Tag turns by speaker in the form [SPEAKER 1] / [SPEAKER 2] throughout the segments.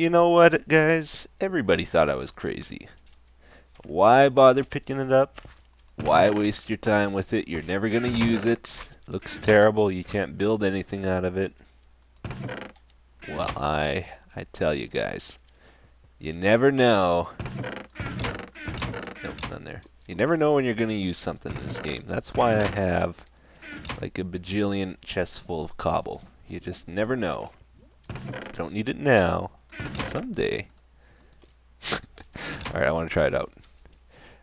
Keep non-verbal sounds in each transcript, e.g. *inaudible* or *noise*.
[SPEAKER 1] you know what, guys? Everybody thought I was crazy. Why bother picking it up? Why waste your time with it? You're never going to use it. Looks terrible. You can't build anything out of it. Well, I I tell you guys, you never know. Nope, none there. You never know when you're going to use something in this game. That's why I have like a bajillion chests full of cobble. You just never know. Don't need it now. Someday. *laughs* Alright, I want to try it out.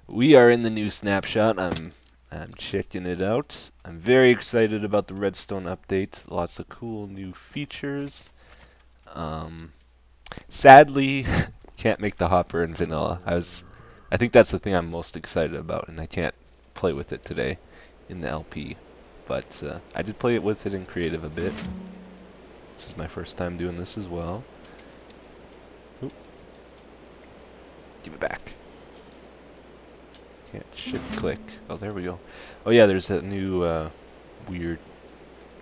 [SPEAKER 1] We are in the new snapshot. I'm I'm checking it out. I'm very excited about the redstone update. Lots of cool new features. Um, sadly, *laughs* can't make the hopper in vanilla. I was I think that's the thing I'm most excited about, and I can't play with it today in the LP. But uh, I did play it with it in creative a bit. This is my first time doing this as well. Oop. Give it back. Can't shift click. Oh, there we go. Oh yeah, there's that new uh, weird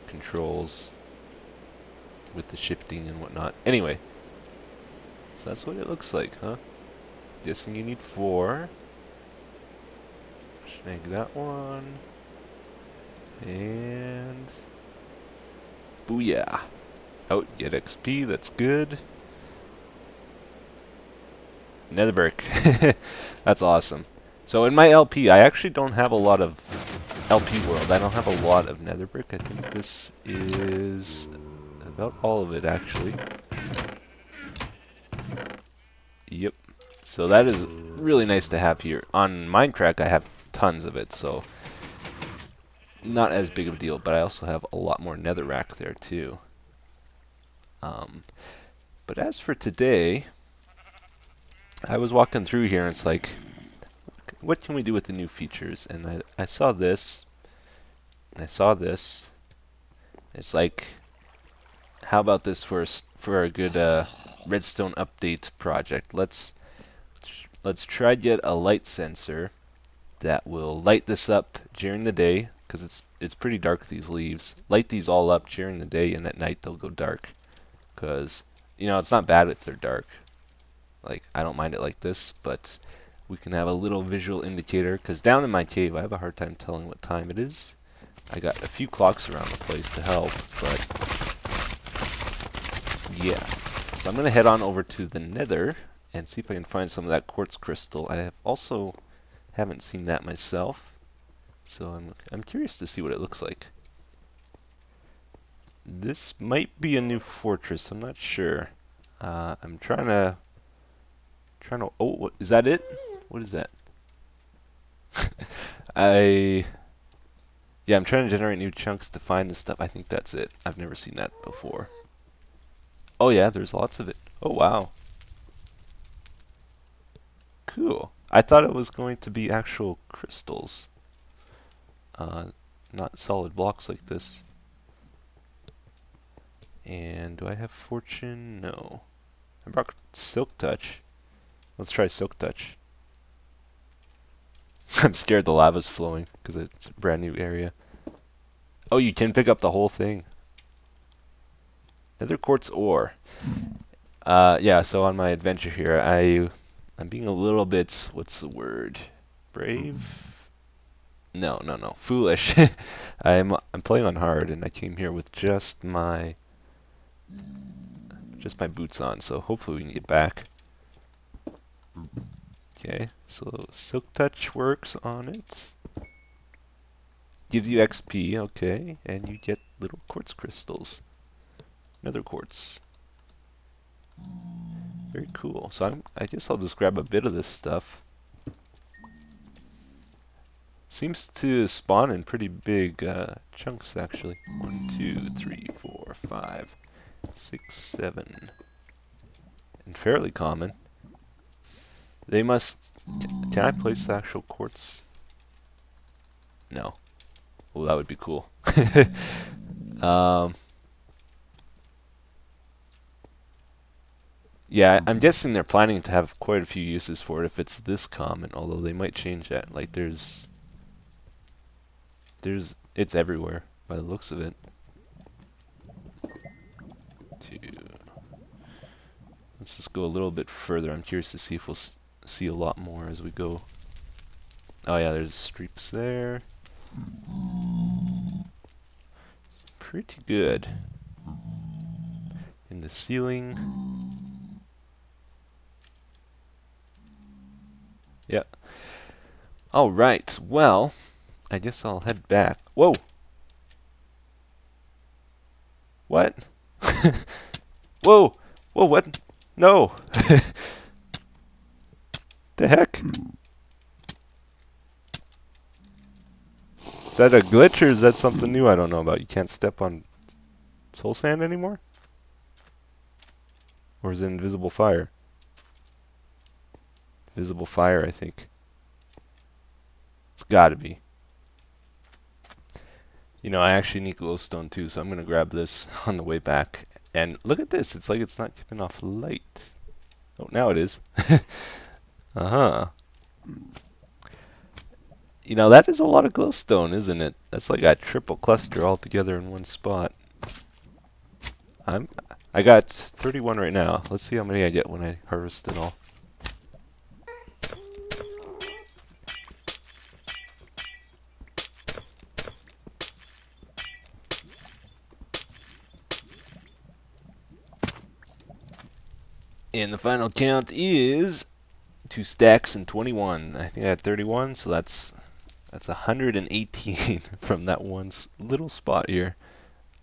[SPEAKER 1] controls with the shifting and whatnot. Anyway, so that's what it looks like, huh? Guessing you need four. Snag that one. And... Booyah! Oh, get XP, that's good. Netherbrick. *laughs* that's awesome. So in my LP, I actually don't have a lot of LP world. I don't have a lot of netherbrick. I think this is about all of it, actually. Yep. So that is really nice to have here. On Mindcrack, I have tons of it, so not as big of a deal, but I also have a lot more netherrack there, too. Um, but as for today, I was walking through here, and it's like, what can we do with the new features? And I, I saw this, and I saw this. It's like, how about this for a, for a good uh, redstone update project? Let's let's try to get a light sensor that will light this up during the day because it's it's pretty dark these leaves light these all up during the day and at night they'll go dark because you know it's not bad if they're dark like I don't mind it like this but we can have a little visual indicator because down in my cave I have a hard time telling what time it is I got a few clocks around the place to help but yeah so I'm gonna head on over to the nether and see if I can find some of that quartz crystal. I have also haven't seen that myself, so I'm I'm curious to see what it looks like. This might be a new fortress. I'm not sure. Uh, I'm trying to trying to. Oh, what is that? It? What is that? *laughs* I yeah, I'm trying to generate new chunks to find this stuff. I think that's it. I've never seen that before. Oh yeah, there's lots of it. Oh wow. Cool. I thought it was going to be actual crystals. Uh, not solid blocks like this. And do I have fortune? No. I brought silk touch. Let's try silk touch. *laughs* I'm scared the lava's flowing because it's a brand new area. Oh, you can pick up the whole thing. Nether quartz ore. Uh, yeah, so on my adventure here, I I'm being a little bit, what's the word? Brave? No, no, no. Foolish. *laughs* I'm I'm playing on hard and I came here with just my just my boots on, so hopefully we can get back. Okay, so Silk Touch works on it. Gives you XP, okay, and you get little quartz crystals. Another quartz. Very cool. So I'm, I guess I'll just grab a bit of this stuff. Seems to spawn in pretty big uh, chunks, actually. One, two, three, four, five, six, seven. And fairly common. They must... Can I place the actual quartz? No. Well, that would be cool. *laughs* um... Yeah, I'm guessing they're planning to have quite a few uses for it if it's this common, although they might change that. Like there's there's it's everywhere by the looks of it. Two. Let's just go a little bit further. I'm curious to see if we'll see a lot more as we go. Oh yeah, there's streaks there. Pretty good. In the ceiling. Yeah. Alright, well, I guess I'll head back. Whoa! What? *laughs* Whoa! Whoa, what? No! *laughs* the heck? Is that a glitch or is that something new I don't know about? You can't step on soul sand anymore? Or is it invisible fire? Visible fire, I think. It's gotta be. You know, I actually need glowstone too, so I'm gonna grab this *laughs* on the way back. And look at this, it's like it's not giving off light. Oh, now it is. *laughs* uh-huh. You know, that is a lot of glowstone, isn't it? That's like a triple cluster all together in one spot. I'm I got 31 right now. Let's see how many I get when I harvest it all. And the final count is two stacks and 21. I think I had 31, so that's that's 118 *laughs* from that one little spot here.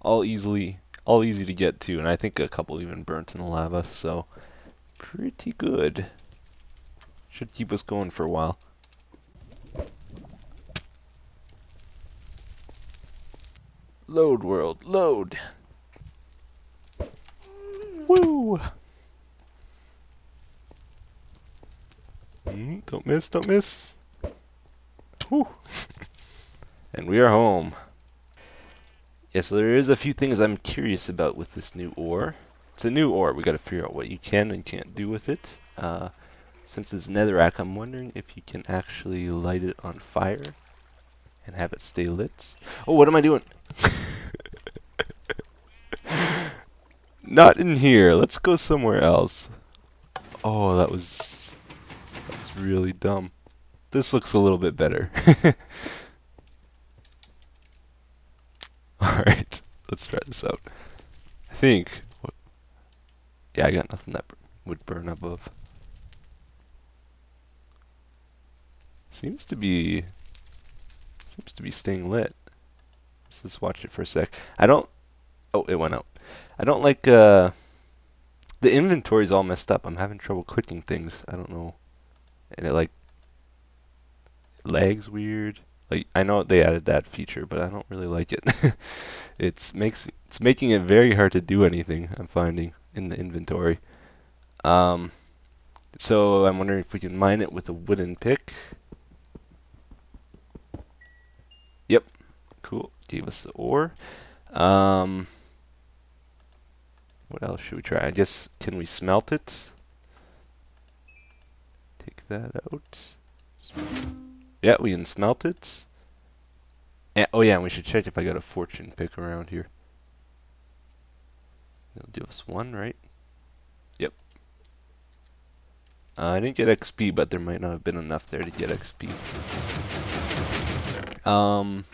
[SPEAKER 1] All easily, all easy to get to, and I think a couple even burnt in the lava, so pretty good. Should keep us going for a while. Load world, load. Woo! Mm, don't miss, don't miss. Whew. *laughs* and we are home. Yeah, so there is a few things I'm curious about with this new ore. It's a new ore. we got to figure out what you can and can't do with it. Uh, since it's netherrack, I'm wondering if you can actually light it on fire and have it stay lit. Oh, what am I doing? *laughs* Not in here. Let's go somewhere else. Oh, that was really dumb. This looks a little bit better. *laughs* Alright, let's try this out. I think... What, yeah, I got nothing that would burn above. Seems to be... Seems to be staying lit. Let's just watch it for a sec. I don't... Oh, it went out. I don't like... Uh, the inventory's all messed up. I'm having trouble clicking things. I don't know. And it like lags weird. Like I know they added that feature, but I don't really like it. *laughs* it's makes it's making it very hard to do anything. I'm finding in the inventory. Um, so I'm wondering if we can mine it with a wooden pick. Yep, cool. Gave us the ore. Um, what else should we try? I guess can we smelt it? That out. Yeah, we can smelt it. And, oh yeah, and we should check if I got a fortune pick around here. It'll give us one, right? Yep. Uh, I didn't get XP, but there might not have been enough there to get XP. Um,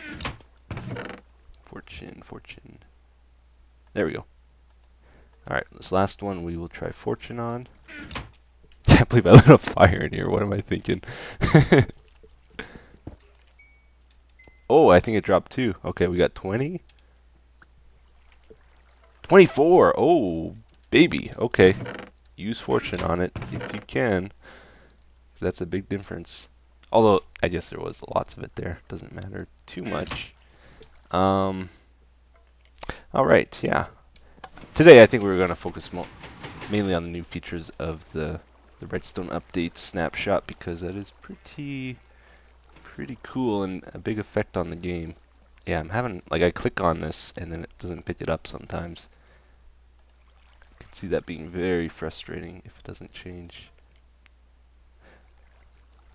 [SPEAKER 1] fortune, fortune. There we go. Alright, this last one we will try fortune on. Can't believe I lit a fire in here. What am I thinking? *laughs* Oh, I think it dropped two. Okay, we got 20. 24. Oh, baby. Okay. Use fortune on it if you can. That's a big difference. Although, I guess there was lots of it there. Doesn't matter too much. Um, Alright, yeah. Today I think we're going to focus more mainly on the new features of the, the Redstone Update snapshot because that is pretty pretty cool and a big effect on the game. Yeah, I'm having, like I click on this and then it doesn't pick it up sometimes. I can see that being very frustrating if it doesn't change.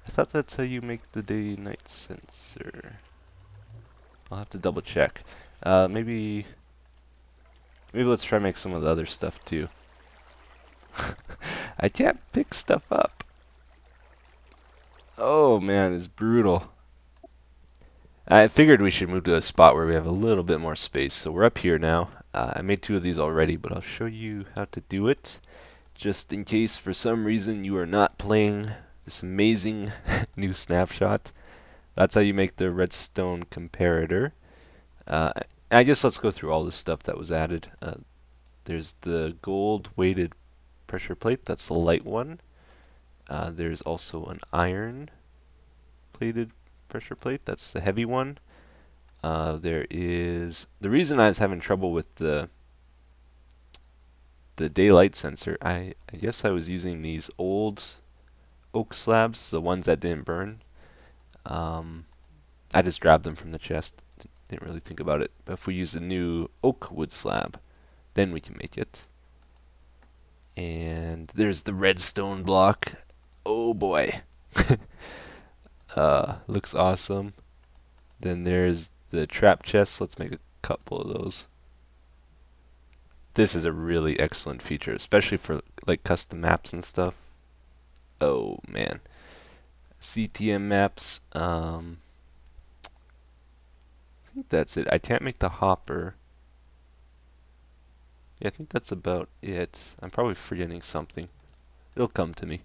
[SPEAKER 1] I thought that's how you make the day-night sensor. I'll have to double check. Uh, maybe, maybe let's try make some of the other stuff too. *laughs* I can't pick stuff up. Oh man, it's brutal. I figured we should move to a spot where we have a little bit more space. So we're up here now. Uh, I made two of these already, but I'll show you how to do it. Just in case for some reason you are not playing this amazing *laughs* new snapshot. That's how you make the redstone comparator. Uh, I guess let's go through all the stuff that was added. Uh, there's the gold weighted pressure plate, that's the light one. Uh, there's also an iron plated pressure plate, that's the heavy one. Uh, there is the reason I was having trouble with the the daylight sensor. I I guess I was using these old oak slabs, the ones that didn't burn. Um, I just grabbed them from the chest. Didn't really think about it. But if we use the new oak wood slab, then we can make it. And there's the redstone block. Oh boy. *laughs* uh, looks awesome. Then there's the trap chest. Let's make a couple of those. This is a really excellent feature, especially for like custom maps and stuff. Oh man. CTM maps. Um, I think that's it. I can't make the hopper. Yeah, I think that's about it. I'm probably forgetting something. It'll come to me.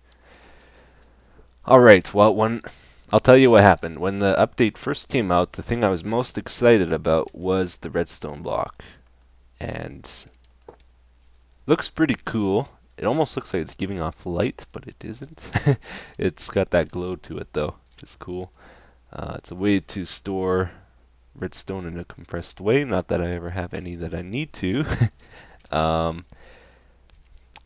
[SPEAKER 1] Alright, well, when I'll tell you what happened. When the update first came out, the thing I was most excited about was the redstone block. And looks pretty cool. It almost looks like it's giving off light, but it isn't. *laughs* it's got that glow to it though, which is cool. Uh, it's a way to store redstone in a compressed way. Not that I ever have any that I need to. *laughs* um,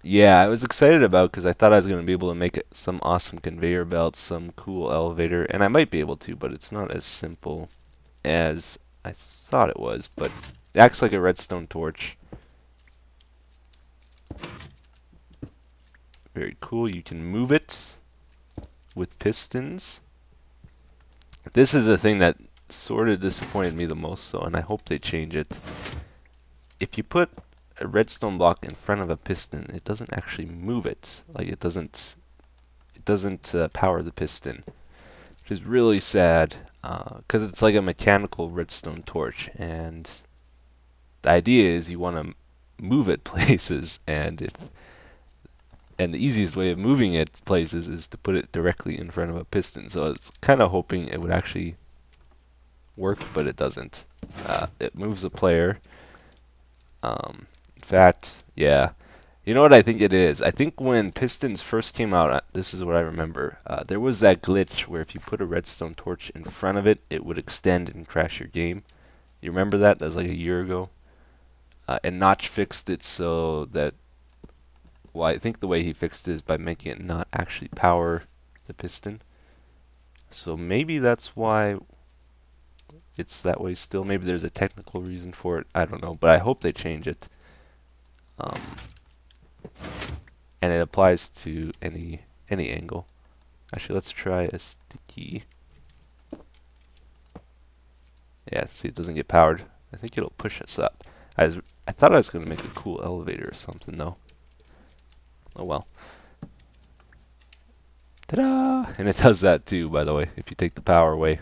[SPEAKER 1] yeah, I was excited about because I thought I was going to be able to make some awesome conveyor belts, some cool elevator, and I might be able to, but it's not as simple as I thought it was. But it acts like a redstone torch. Very cool. You can move it with pistons. This is the thing that sort of disappointed me the most, though, and I hope they change it. If you put a redstone block in front of a piston, it doesn't actually move it. Like it doesn't, it doesn't uh, power the piston, which is really sad because uh, it's like a mechanical redstone torch, and the idea is you want to move it *laughs* places, and if and the easiest way of moving it places is to put it directly in front of a piston. So it's kind of hoping it would actually work, but it doesn't. Uh, it moves a player. Um, fact, yeah. You know what I think it is? I think when Pistons first came out, uh, this is what I remember. Uh, there was that glitch where if you put a redstone torch in front of it, it would extend and crash your game. You remember that? That was like a year ago. Uh, and Notch fixed it so that well, I think the way he fixed it is by making it not actually power the piston. So maybe that's why it's that way still. Maybe there's a technical reason for it. I don't know, but I hope they change it. Um, and it applies to any any angle. Actually, let's try a sticky. Yeah, see, it doesn't get powered. I think it'll push us up. I was, I thought I was going to make a cool elevator or something, though. Oh well. Ta-da! And it does that too, by the way. If you take the power away,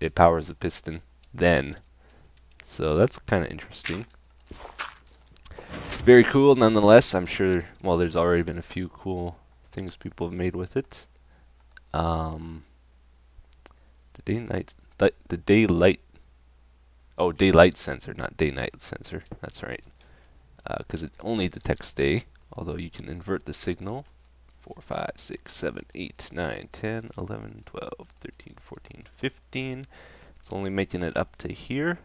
[SPEAKER 1] it powers the piston then. So that's kind of interesting. Very cool, nonetheless. I'm sure, well, there's already been a few cool things people have made with it. Um, the day night, the daylight, oh, daylight sensor, not day night sensor. That's right. Because uh, it only detects day although you can invert the signal 4, 5, 6, 7, 8, 9, 10, 11, 12, 13, 14, 15. It's only making it up to here.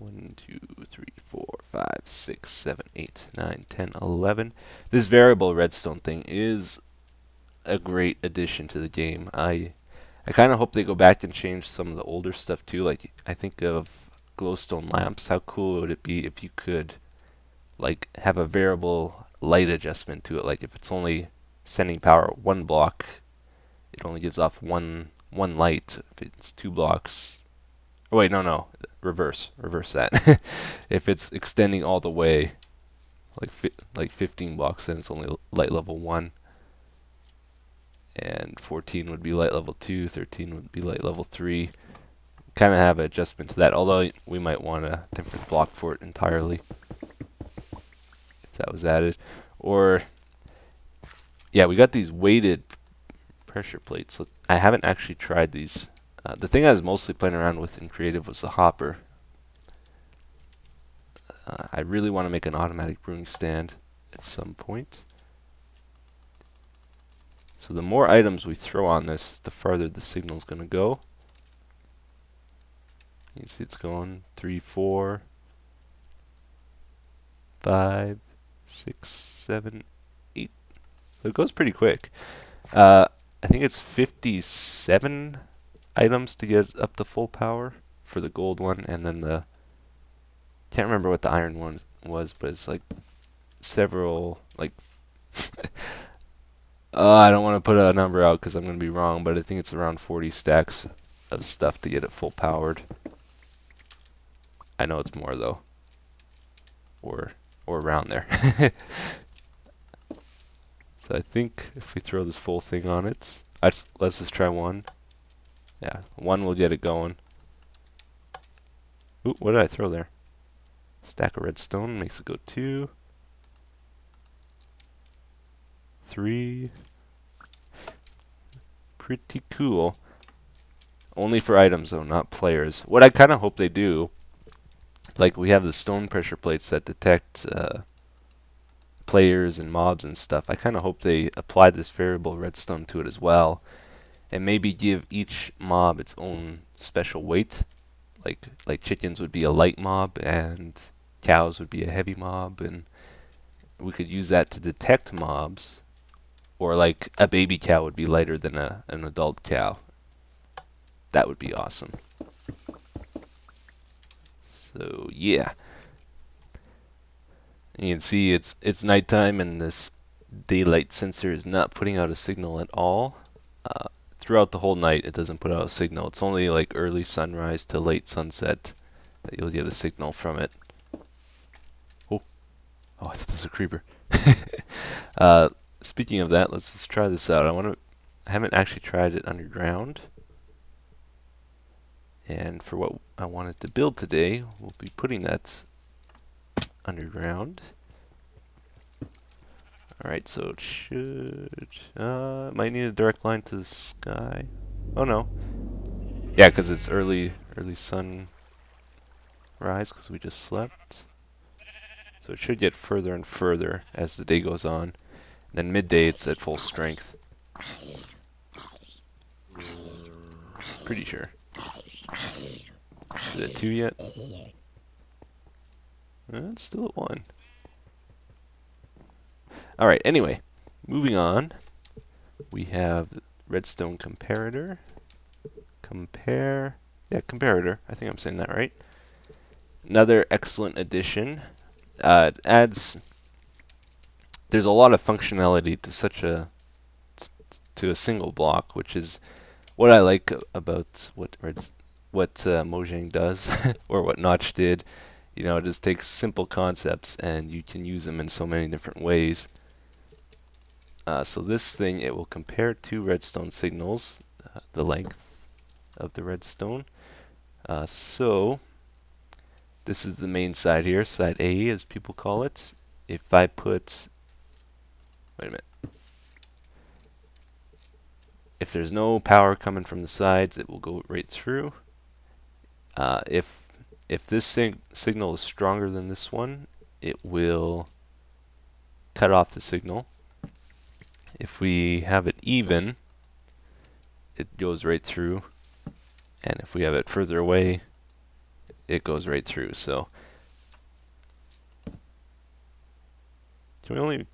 [SPEAKER 1] 1, 2, 3, 4, 5, 6, 7, 8, 9, 10, 11. This variable redstone thing is a great addition to the game. I I kind of hope they go back and change some of the older stuff too. Like I think of glowstone lamps. How cool would it be if you could like have a variable light adjustment to it. Like if it's only sending power one block, it only gives off one one light. If it's two blocks, oh wait, no, no, reverse, reverse that. *laughs* if it's extending all the way, like like 15 blocks, then it's only light level 1. And 14 would be light level 2, 13 would be light level 3. Kind of have an adjustment to that, although we might want a different block for it entirely. If that was added. Or, yeah, we got these weighted pressure plates. Let's, I haven't actually tried these. Uh, the thing I was mostly playing around with in creative was the hopper. Uh, I really want to make an automatic brewing stand at some point. So the more items we throw on this, the farther the signal is going to go. You see it's going three, four, five, six, seven, eight. So it goes pretty quick. Uh, I think it's 57 items to get up to full power for the gold one, and then the can't remember what the iron one was, but it's like several like. *laughs* uh, I don't want to put a number out because I'm going to be wrong, but I think it's around 40 stacks of stuff to get it full powered. I know it's more though, or or around there. *laughs* so I think if we throw this full thing on it, let's let's just try one. Yeah, one will get it going. Ooh, what did I throw there? Stack of redstone makes it go two. Three. Pretty cool. Only for items though, not players. What I kind of hope they do, like we have the stone pressure plates that detect uh, players and mobs and stuff. I kind of hope they apply this variable redstone to it as well, and maybe give each mob its own special weight. Like like chickens would be a light mob and cows would be a heavy mob and we could use that to detect mobs. Or like a baby cow would be lighter than a an adult cow. That would be awesome. So yeah. You can see it's it's nighttime and this daylight sensor is not putting out a signal at all. Uh, throughout the whole night it doesn't put out a signal. It's only like early sunrise to late sunset that you'll get a signal from it. Oh, oh, I thought this was a creeper. *laughs* uh, speaking of that, let's just try this out. I want to. I haven't actually tried it underground. And for what I wanted to build today, we'll be putting that underground. Alright, so it should... Uh, might need a direct line to the sky. Oh no. Yeah, because it's early, early sun rise because we just slept. So it should get further and further as the day goes on. And then midday it's at full strength. Pretty sure. Is it at 2 yet? Uh, it's still at 1. Alright, anyway, moving on. We have redstone comparator. Compare. Yeah, comparator. I think I'm saying that right. Another excellent addition. Uh, it adds. There's a lot of functionality to such a to a single block, which is what I like about what Reds, what uh, Mojang does, *laughs* or what Notch did. You know, it just takes simple concepts and you can use them in so many different ways. Uh, so this thing, it will compare two redstone signals, uh, the length of the redstone. Uh, so this is the main side here, side A as people call it. If I put, wait a minute, if there's no power coming from the sides, it will go right through. Uh, if if this sig signal is stronger than this one, it will cut off the signal if we have it even, it goes right through. And if we have it further away, it goes right through. So can we only...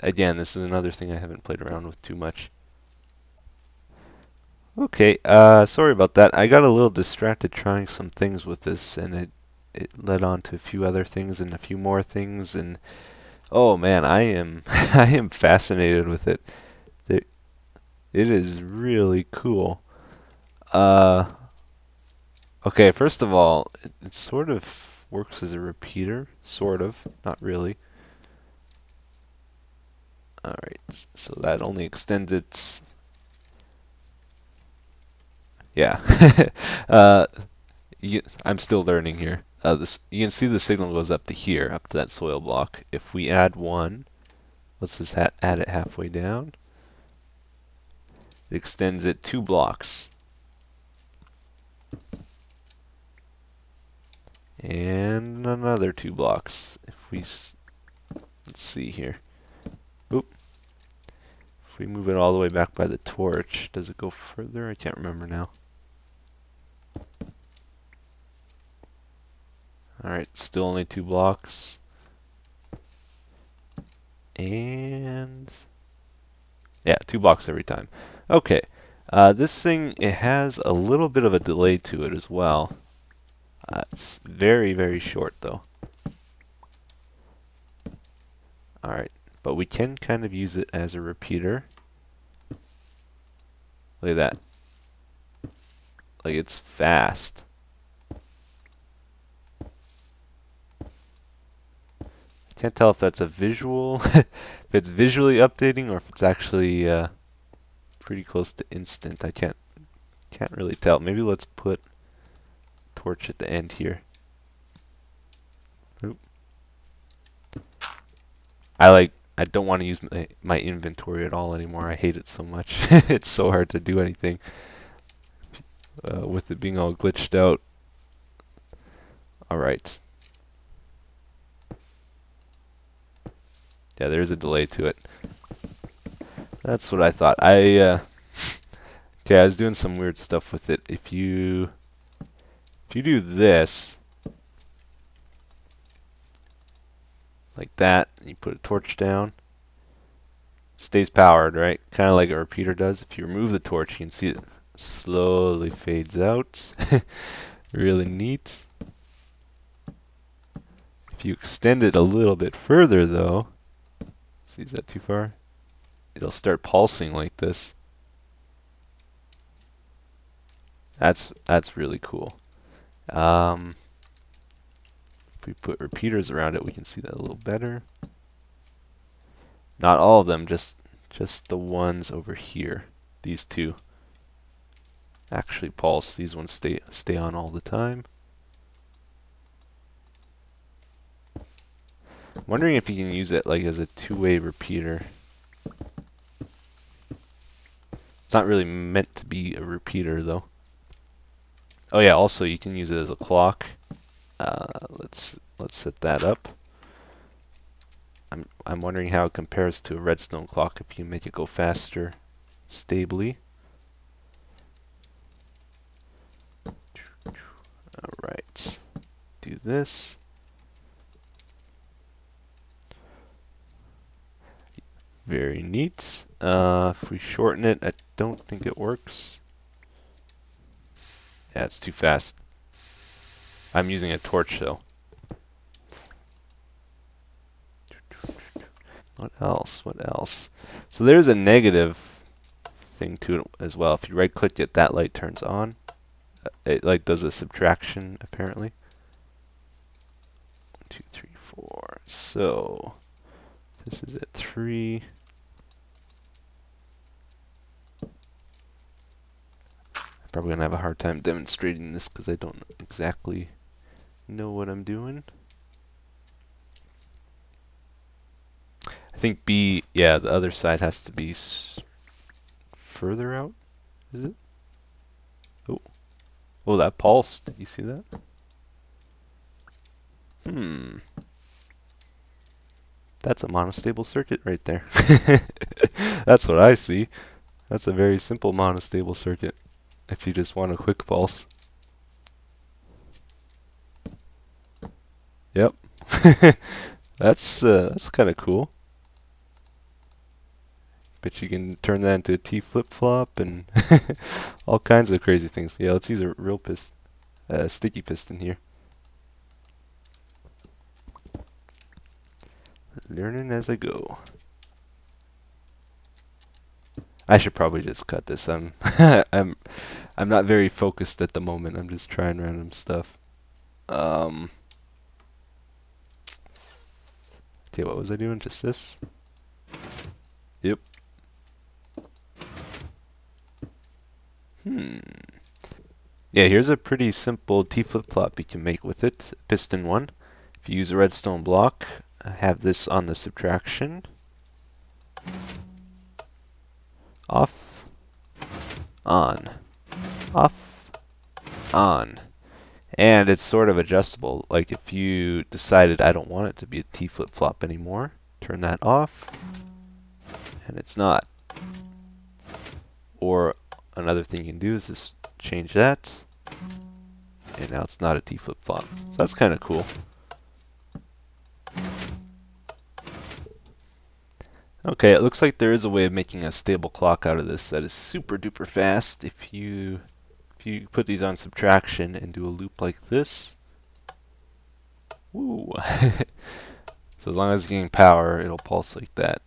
[SPEAKER 1] Again, this is another thing I haven't played around with too much. Okay, uh, sorry about that. I got a little distracted trying some things with this, and it it led on to a few other things and a few more things, and Oh man, I am *laughs* I am fascinated with it. It, it is really cool. Uh okay, first of all, it, it's sort of works as a repeater, sort of, not really. Alright, so that only extends its... Yeah. *laughs* uh, you, I'm still learning here. Uh, this, you can see the signal goes up to here, up to that soil block. If we add one, let's just add it halfway down. It extends it two blocks. And another two blocks. If we, let's see here. Oop. If we move it all the way back by the torch, does it go further? I can't remember now. Alright, still only two blocks. And... Yeah, two blocks every time. Okay, uh, this thing, it has a little bit of a delay to it as well. Uh, it's very, very short though. Alright, but we can kind of use it as a repeater. Look at that. Like it's fast. Can't tell if that's a visual, *laughs* if it's visually updating or if it's actually uh, pretty close to instant. I can't can't really tell. Maybe let's put torch at the end here. Oop. I like I don't want to use my, my inventory at all anymore. I hate it so much. *laughs* it's so hard to do anything uh, with it being all glitched out. Alright, Yeah, there is a delay to it. That's what I thought. I, uh, *laughs* okay, I was doing some weird stuff with it. If you, if you do this, like that, you put a torch down, it stays powered, right? Kind of like a repeater does. If you remove the torch, you can see it slowly fades out. *laughs* really neat. If you extend it a little bit further, though, Is that too far? It'll start pulsing like this. That's that's really cool. Um, if we put repeaters around it, we can see that a little better. Not all of them, just just the ones over here. These two actually pulse. These ones stay stay on all the time. Wondering if you can use it like as a two-way repeater. It's not really meant to be a repeater though. Oh yeah, also you can use it as a clock. Uh, let's let's set that up. I'm I'm wondering how it compares to a redstone clock if you make it go faster stably. Alright. Do this. Very neat. Uh, if we shorten it, I don't think it works. Yeah, it's too fast. I'm using a torch though. What else? What else? So there's a negative thing to it as well. If you right click it, that light turns on. Uh, it like does a subtraction apparently. One, two, three, four. So this is at three. Probably gonna have a hard time demonstrating this because I don't exactly know what I'm doing. I think B, yeah, the other side has to be further out, is it? Oh, oh, that pulsed. You see that? Hmm. That's a monostable circuit right there. *laughs* That's what I see. That's a very simple monostable circuit if you just want a quick pulse. Yep. *laughs* that's uh, that's kind of cool. But you can turn that into a T flip-flop and *laughs* all kinds of crazy things. Yeah, let's use a real piston, uh, sticky piston here. Learning as I go. I should probably just cut this. I'm *laughs* I'm I'm not very focused at the moment. I'm just trying random stuff. Um Okay, what was I doing? Just this? Yep. Hmm. Yeah, here's a pretty simple T flip-flop you can make with it. Piston 1. If you use a redstone block, have this on the subtraction. Off. On. Off. On. And it's sort of adjustable. Like if you decided I don't want it to be a T flip-flop anymore, turn that off. And it's not. Or another thing you can do is just change that. And now it's not a T flip-flop. So that's kind of cool. Okay, it looks like there is a way of making a stable clock out of this that is super duper fast. If you if you put these on subtraction and do a loop like this, woo! *laughs* so as long as it's getting power, it'll pulse like that.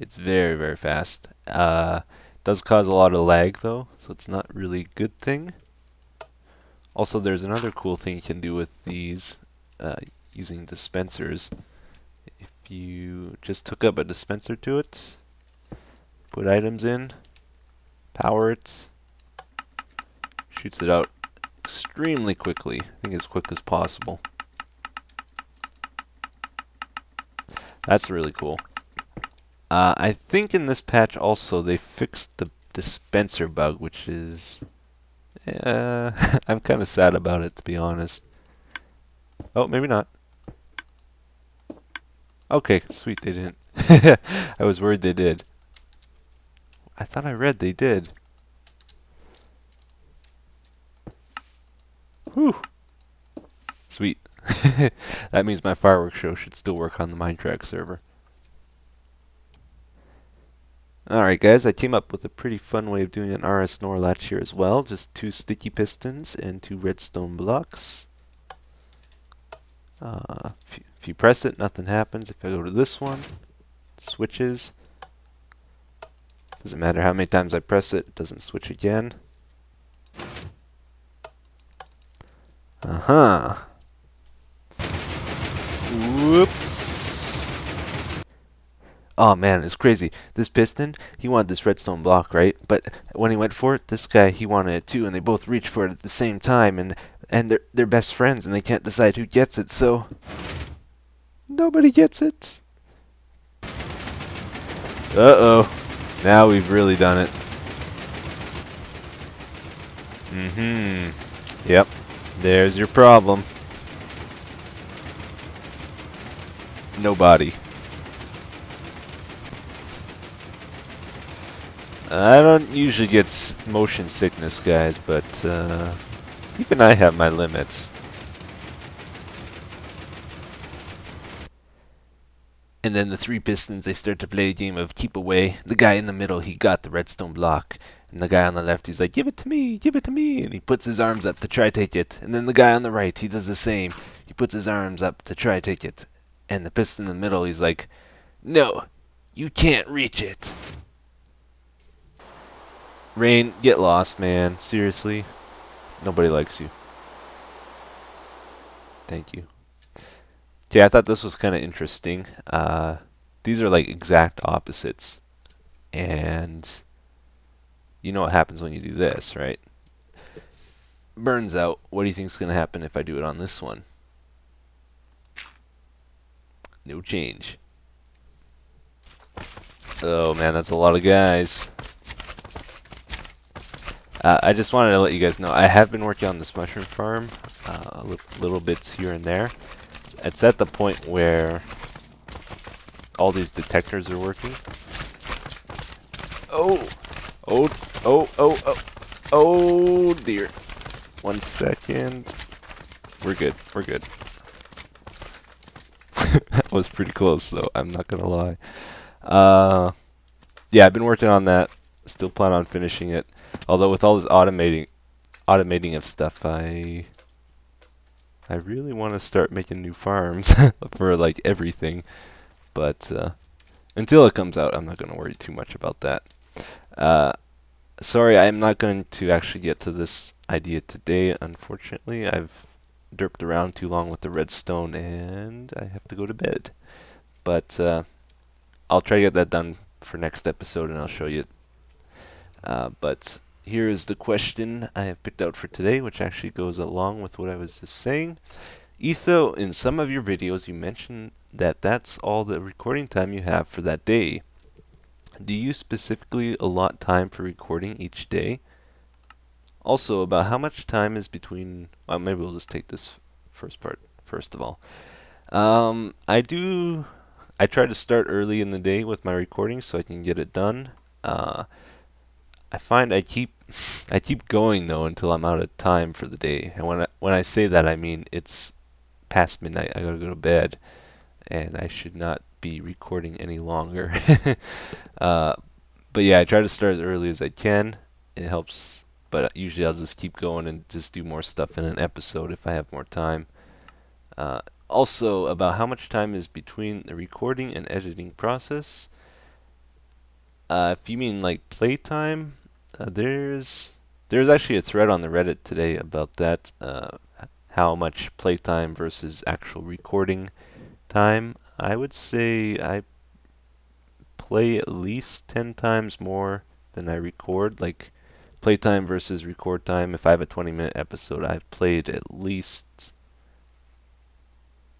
[SPEAKER 1] It's very very fast. Uh, does cause a lot of lag though, so it's not really a good thing. Also, there's another cool thing you can do with these uh, using dispensers you just hook up a dispenser to it, put items in, power it, shoots it out extremely quickly. I think as quick as possible. That's really cool. Uh, I think in this patch also they fixed the dispenser bug, which is... Uh, *laughs* I'm kind of sad about it, to be honest. Oh, maybe not. Okay, sweet, they didn't. *laughs* I was worried they did. I thought I read they did. Whew. Sweet. *laughs* that means my fireworks show should still work on the Mindcrack server. Alright guys, I came up with a pretty fun way of doing an RS NOR latch here as well. Just two sticky pistons and two redstone blocks. Uh, if you press it, nothing happens. If I go to this one, switches. Doesn't matter how many times I press it, it doesn't switch again. Uh-huh. Whoops. Oh man, it's crazy. This piston, he wanted this redstone block, right? But when he went for it, this guy, he wanted it too, and they both reached for it at the same time, and and they're they're best friends, and they can't decide who gets it. So Nobody gets it. Uh-oh. Now we've really done it. Mm-hmm. Yep. There's your problem. Nobody. I don't usually get motion sickness, guys, but uh, even I have my limits. And then the three Pistons, they start to play a game of keep away. The guy in the middle, he got the redstone block. And the guy on the left, he's like, give it to me, give it to me. And he puts his arms up to try take it. And then the guy on the right, he does the same. He puts his arms up to try take it. And the piston in the middle, he's like, no, you can't reach it. Rain, get lost, man. Seriously. Nobody likes you. Thank you. Okay, I thought this was kind of interesting. Uh, these are like exact opposites. And you know what happens when you do this, right? Burns out. What do you think is going to happen if I do it on this one? No change. Oh man, that's a lot of guys. Uh, I just wanted to let you guys know, I have been working on this mushroom farm, uh, little bits here and there it's at the point where all these detectors are working. Oh, oh, oh, oh, oh, oh dear. One second. We're good. We're good. *laughs* that was pretty close, though. I'm not gonna lie. Uh, yeah, I've been working on that. Still plan on finishing it. Although with all this automating, automating of stuff, I I really want to start making new farms *laughs* for like everything, but uh, until it comes out, I'm not going to worry too much about that. Uh, sorry, I'm not going to actually get to this idea today. Unfortunately, I've derped around too long with the redstone, and I have to go to bed. But uh, I'll try to get that done for next episode, and I'll show you. Uh, but here is the question I have picked out for today, which actually goes along with what I was just saying. Etho, in some of your videos, you mentioned that that's all the recording time you have for that day. Do you specifically allot time for recording each day? Also, about how much time is between... Well, maybe we'll just take this first part first of all. Um, I do... I try to start early in the day with my recording so I can get it done. Uh, I find I keep I keep going though until I'm out of time for the day. And when I, when I say that, I mean it's past midnight. I gotta go to bed, and I should not be recording any longer. *laughs* uh, but yeah, I try to start as early as I can. It helps, but usually I'll just keep going and just do more stuff in an episode if I have more time. Uh, also, about how much time is between the recording and editing process. Uh, if you mean like playtime, uh, there's there's actually a thread on the Reddit today about that. Uh, how much playtime versus actual recording time. I would say I play at least 10 times more than I record. Like playtime versus record time. If I have a 20 minute episode, I've played at least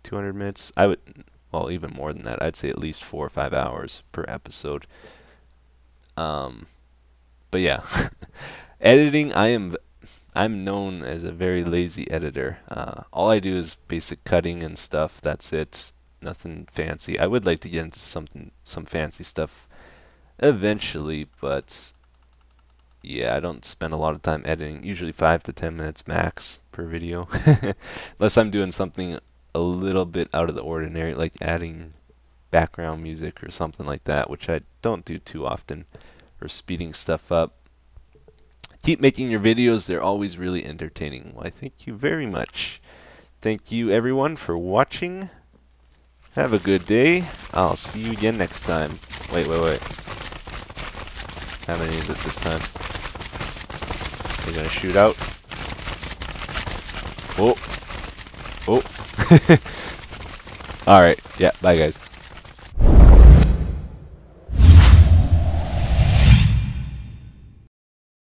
[SPEAKER 1] 200 minutes. I would, well, even more than that. I'd say at least four or five hours per episode. Um, but yeah, *laughs* editing. I am I'm known as a very lazy editor. Uh, all I do is basic cutting and stuff. That's it. Nothing fancy. I would like to get into something, some fancy stuff eventually, but yeah, I don't spend a lot of time editing. Usually five to ten minutes max per video, *laughs* unless I'm doing something a little bit out of the ordinary, like adding background music or something like that, which I don't do too often, or speeding stuff up. Keep making your videos. They're always really entertaining. Well, I thank you very much. Thank you, everyone, for watching. Have a good day. I'll see you again next time. Wait, wait, wait. How many is it this time? They're gonna shoot out. Oh. Oh. *laughs* Alright. Yeah, bye, guys.